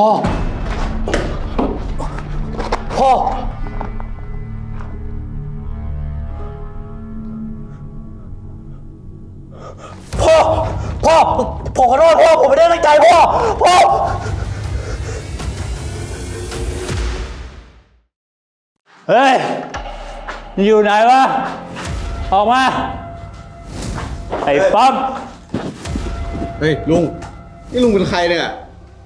พ่อ พ่อ พ่อ พ่อ ผมขอโทษพ่อ ผมไม่ได้ตั้งใจพ่อ พ่อเฮ้ย อยู่ไหนวะ ออกมา ไอ้ป๊อม เฮ้ยลุง นี่ลุงเป็นใครเนี่ย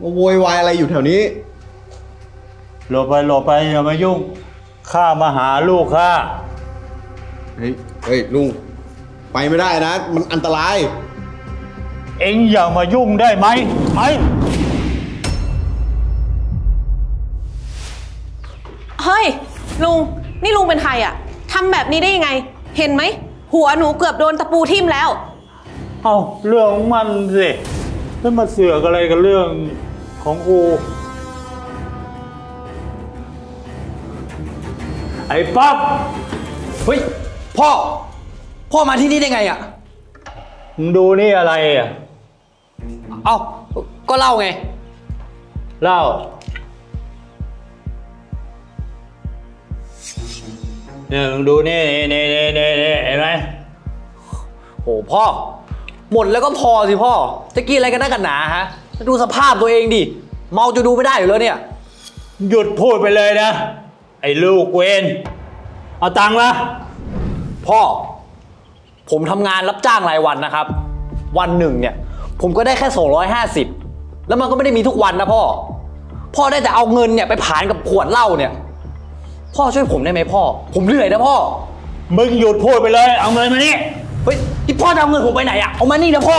มาโวยวายอะไรอยู่แถวนี้ หลบไปหลบไปอย่ามายุ่ง ข้ามาหาลูกข้า เฮ้ยเฮ้ยลุง ไปไม่ได้นะ มันอันตราย เอ็งอย่ามายุ่งได้ไหมไหมเฮ้ย ลุง นี่ลุงเป็นใครอะทำแบบนี้ได้ยังไง เห็นไหม หัวหนูเกือบโดนตะปูทิ่มแล้ว เอาเรื่องของมันสิแล้วมาเสือกอะไรกับเรื่อง ของกูไอ้ป๊อปเฮ้ยพ่อ พ่อมาที่นี่ได้ไงอะ มึงดูนี่อะไรอะ เอ้าก็เล่าไง เล่า เนี่ยมึงดูนี่นี่นี่นี่นี่เห็นไหมโหพ่อ หมดแล้วก็พอสิพ่อ จะกินอะไรกันนักกันหนาฮะ ดูสภาพตัวเองดิ เมาจะดูไม่ได้อยู่แล้วเนี่ย หยุดพูดไปเลยนะ ไอ้ลูกเวนเอาตังค์มาพ่อ ผมทำงานรับจ้างรายวันนะครับ วันหนึ่งเนี่ย ผมก็ได้แค่ 250 แล้วมันก็ไม่ได้มีทุกวันนะพ่อ พ่อได้แต่เอาเงินเนี่ยไปผานกับขวดเหล้าเนี่ย พ่อช่วยผมได้ไหมพ่อ ผมเหนื่อยนะพ่อ มึงหยุดพูดไปเลย เอาเงินมานี่ เฮ้ยที่พ่อจะเอาเงินผมไปไหนอะเอามานี่นะพ่อ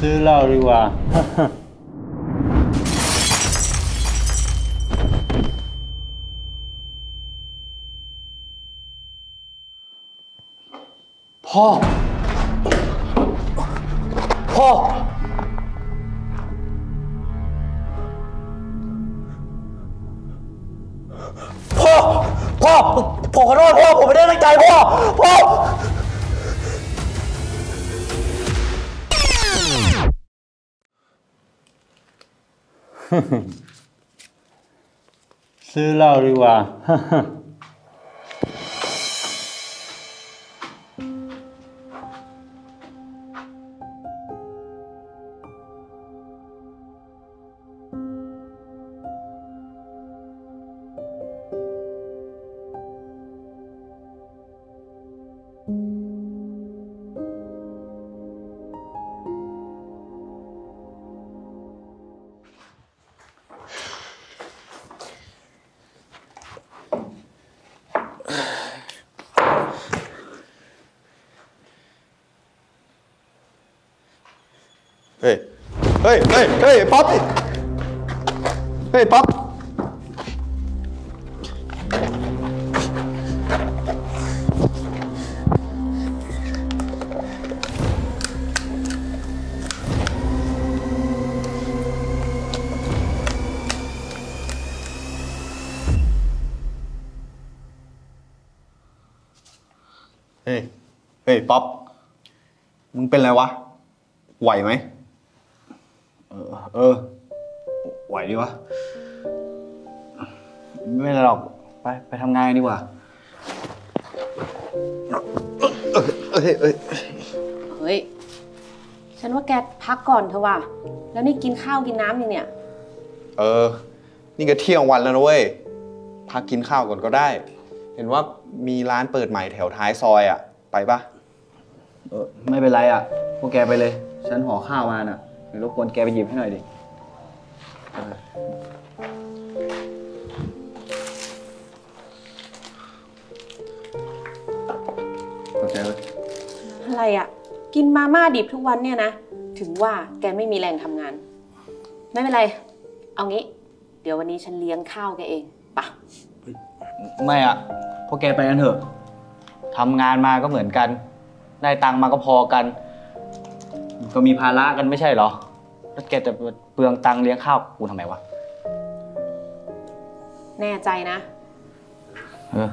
ซื้อเหล้าดีกว่า พ่อ พ่อ พ่อ พ่อ ผมขอโทษพ่อ ผมไม่ได้ตั้งใจพ่อ พ่อ ซื้อเหล้าดีกว่า เฮ้ยเฮ้ยเฮ้ยป๊อปเฮ้ยป๊อปเฮ้ย เฮ้ย ป๊อป มึงเป็นไรวะ ไหวไหม เออ เออ ไหวดีวะ ไม่เป็นไรหรอก ไปไปทำงานกันดีกว่า เอ้ยเอ้ยเฮ้ย ฉันว่าแกพักก่อนเถอะว่ะ แล้วนี่กินข้าวกินน้ำยังเนี่ย เออ นี่ก็เที่ยงวันแล้วนะเว้ย พักกินข้าวก่อนก็ได้ เห็นว่ามีร้านเปิดใหม่แถวท้ายซอยอะ ไปปะเออ ไม่เป็นไรอะ พวกแกไปเลย ฉันห่อข้าวมาน่ะเดี๋ยว รบกวนแกไปหยิบให้หน่อยดิขอบใจเว้ยอะไรอะ่ะ กินมาม่าดิบทุกวันเนี่ยนะ ถึงว่าแกไม่มีแรงทำงาน ไม่เป็นไร เอางี้ เดี๋ยววันนี้ฉันเลี้ยงข้าวแกเองปะไม่อะพวกแกไปกันเถอะทำงานมาก็เหมือนกัน ได้ตังค์มาก็พอกัน ก็มีภาระกันไม่ใช่เหรอ แล้วแกจะเปลืองตังค์เลี้ยงข้าวกูทำไมวะ แน่ใจนะ เออ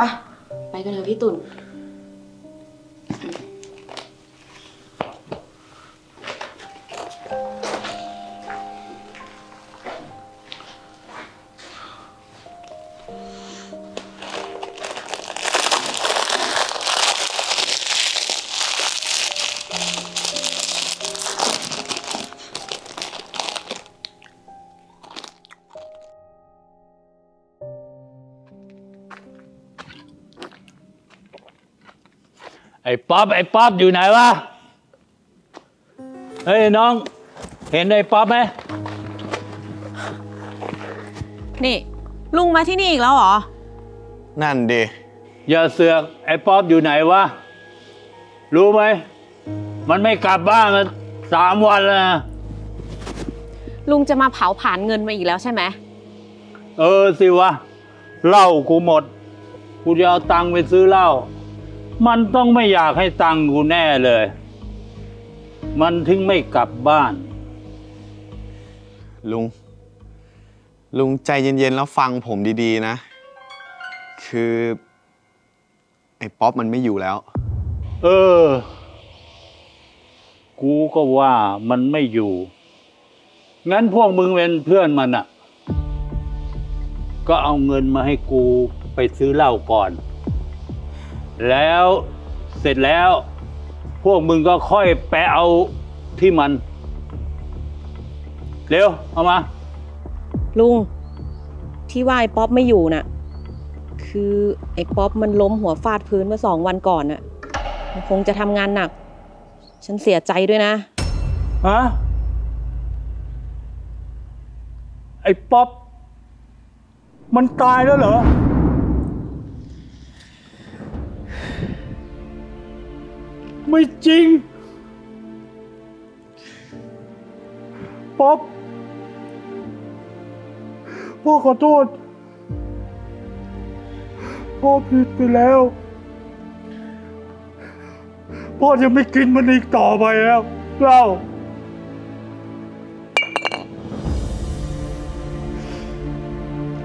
ปะไปกันเถอะพี่ตุ่น ป๊อปไอ้ป๊อปอยู่ไหนวะ เฮ้ยน้อง เห็นไอ้ป๊อปไหม นี่ลุงมาที่นี่อีกแล้วเหรอ นั่นดิอย่าเสือกไอ้ป๊อปอยู่ไหนวะ รู้ไหม มันไม่กลับบ้านมาสามวันแล้วนะลุงจะมาเผาผ่านเงินมาอีกแล้วใช่ไหม เออสิวะเหล้ากูหมด กูจะเอาตังค์ไปซื้อเหล้า มันต้องไม่อยากให้ตังค์กูแน่เลย มันถึงไม่กลับบ้าน ลุง ลุงใจเย็นๆแล้วฟังผมดีๆนะ คือ ไอ้ป๊อปมันไม่อยู่แล้ว เออ กูก็ว่ามันไม่อยู่ งั้นพวกมึงเป็นเพื่อนมันอะก็เอาเงินมาให้กูไปซื้อเหล้าก่อน แล้วเสร็จแล้ว พวกมึงก็ค่อยไปเอาที่มัน เร็ว เอามา ลุง ที่ว่าไอ้ป๊อปไม่อยู่น่ะ คือไอ้ป๊อปมันล้มหัวฟาดพื้นเมื่อสองวันก่อนน่ะมันคงจะทำงานหนัก ฉันเสียใจด้วยนะ ฮะ ไอ้ป๊อป มันตายแล้วเหรอ ไม่จริง ป๊อป พ่อขอโทษ พ่อผิดไปแล้ว พ่อจะไม่กินมันอีกต่อไปแล้วเล่า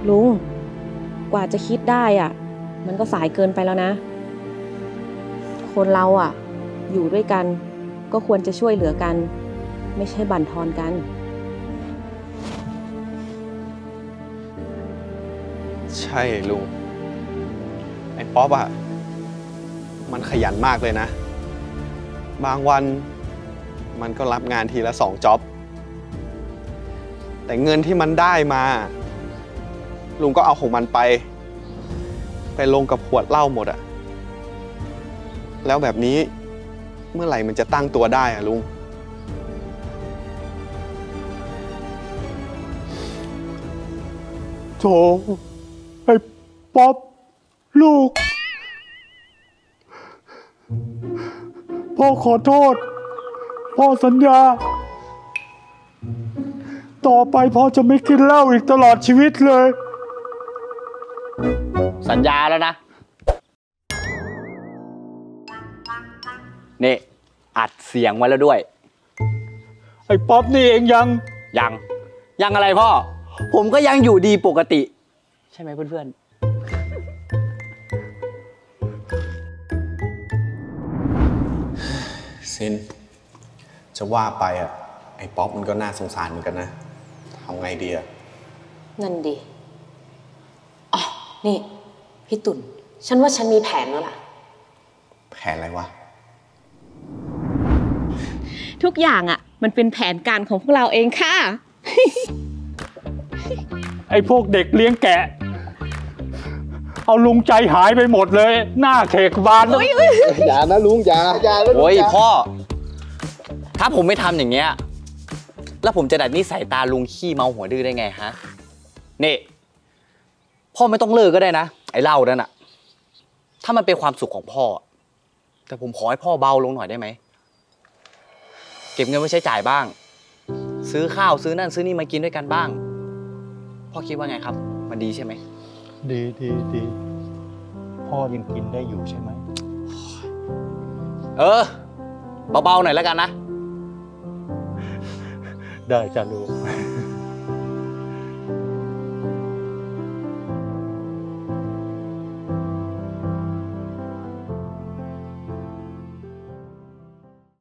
ลุง กว่าจะคิดได้อะ มันก็สายเกินไปแล้วนะ คนเราอะ อยู่ด้วยกัน ก็ควรจะช่วยเหลือกัน ไม่ใช่บั่นทอนกัน ใช่ลุง ไอ้ป๊อปอะมันขยันมากเลยนะ บางวันมันก็รับงานทีละสองจ็อบแต่เงินที่มันได้มา ลุงก็เอาของมันไป ไปลงกับขวดเหล้าหมดอะแล้วแบบนี้ เมื่อไหร่มันจะตั้งตัวได้อะลุง โถไอ้ป๊อปลูก พ่อขอโทษ พ่อสัญญา ต่อไปพ่อจะไม่กินเหล้าอีกตลอดชีวิตเลย สัญญาแล้วนะ นี่อัดเสียงไว้แล้วด้วย ไอ้ป๊อปนี่เองยัง ยัง ยังอะไรพ่อ ผมก็ยังอยู่ดีปกติ ใช่ไหมเพื่อนซินจะว่าไปอะ ไอ้ป๊อปมันก็น่าสงสารเหมือนกันนะทำไงดีอะ นั่นดีอ๋อนี่ พี่ตุ่น ฉันว่าฉันมีแผนแล้วล่ะ แผนอะไรวะ ทุกอย่างอะ มันเป็นแผนการของพวกเราเองค่ะ ไอ้พวกเด็กเลี้ยงแกะ เอาลุงใจหายไปหมดเลย หน้าเขกบานแล้วอย่านะลุงอย่าอย่าแล้วๆโอ้ยพ่อ ถ้าผมไม่ทำอย่างเงี้ย แล้วผมจะดัดนิสัยตาลุงขี้เมาหัวดื้อได้ไงฮะนี่พ่อไม่ต้องเลิกก็ได้นะ ไอ้เหล้านั่นอะถ้ามันเป็นความสุขของพ่อ แต่ผมขอให้พ่อเบาลงหน่อยได้ไหมเก็บเงินไว้ใช้จ่ายบ้าง ซื้อข้าวซื้อนั่นซื้อนี่มากินด้วยกันบ้าง พ่อคิดว่าไงครับ มันดีใช่ไหม ดีดีดีพ่อยังกินได้อยู่ใช่ไหม เออ เบาๆหน่อยแล้วกันนะ ได้จ้ะลูก